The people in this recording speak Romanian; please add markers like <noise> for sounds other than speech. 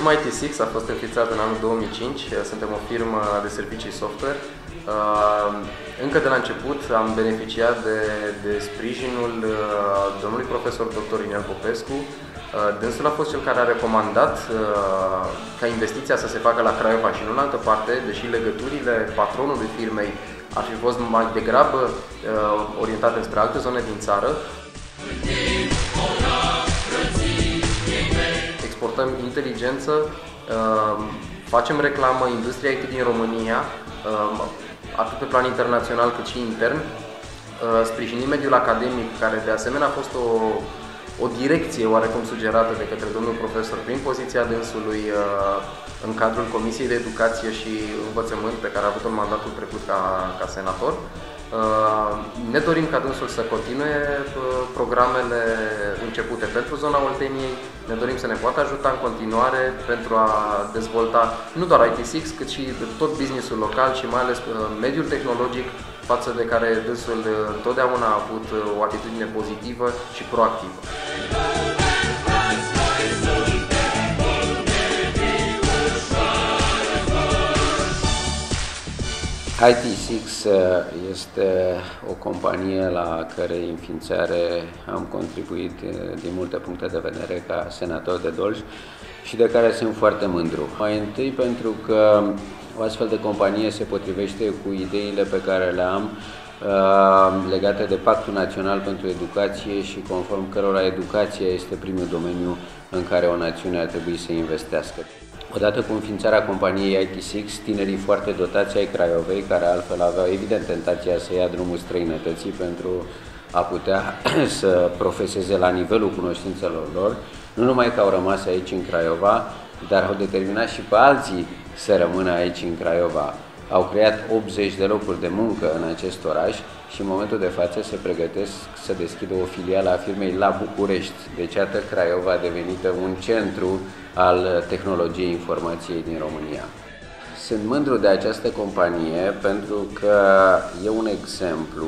Firma IT6 a fost înființată în anul 2005, suntem o firmă de servicii software. Încă de la început am beneficiat de, de sprijinul domnului profesor dr. Inel Popescu. Dânsul a fost cel care a recomandat ca investiția să se facă la Craiova și nu în altă parte, deși legăturile patronului firmei ar fi fost mai degrabă orientate spre alte zone din țară. Exportăm inteligență, um, facem reclamă industriei IT din România, um, atât pe plan internațional cât și intern. Uh, sprijinim mediul academic, care de asemenea a fost o, o direcție oarecum sugerată de către domnul profesor prin poziția dânsului uh, în cadrul Comisiei de Educație și Învățământ pe care a avut-o în mandatul trecut ca, ca senator. Uh, ne dorim ca dânsul să continue uh, programele începute pentru zona Olteniei, ne dorim să ne poată ajuta în continuare pentru a dezvolta nu doar IT6, cât și tot businessul local și mai ales uh, mediul tehnologic față de care dânsul totdeauna a avut o atitudine pozitivă și proactivă. IT6 uh, este o companie la care înființare am contribuit uh, din multe puncte de vedere ca senator de Dolj și de care sunt foarte mândru. Mai întâi pentru că o astfel de companie se potrivește cu ideile pe care le am uh, legate de Pactul Național pentru Educație și conform cărora educația este primul domeniu în care o națiune ar trebui să investească. Odată cu înființarea companiei IT6, tinerii foarte dotați ai Craiovei, care altfel aveau evident tentația să ia drumul străinătății pentru a putea <clears throat> să profeseze la nivelul cunoștințelor lor, nu numai că au rămas aici în Craiova, dar au determinat și pe alții să rămână aici în Craiova. Au creat 80 de locuri de muncă în acest oraș și în momentul de față se pregătesc să deschidă o filială a firmei la București. Deci, iată, Craiova a devenit un centru al tehnologiei informației din România. Sunt mândru de această companie pentru că e un exemplu